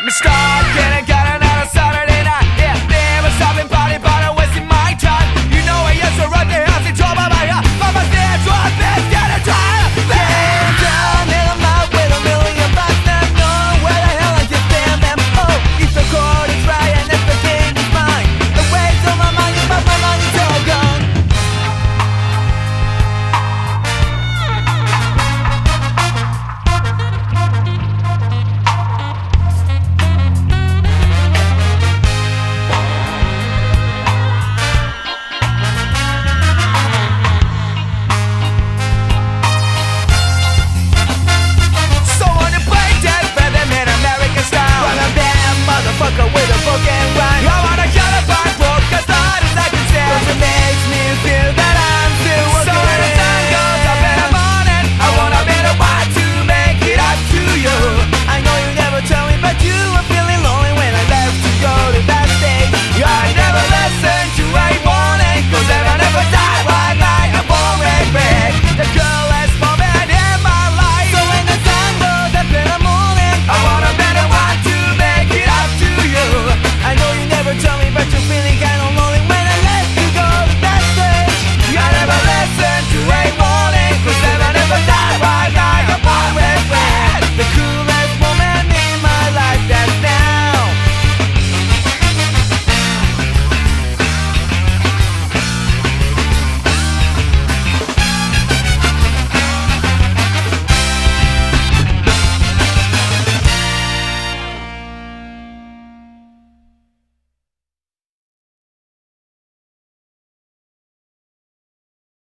I'm a star, can I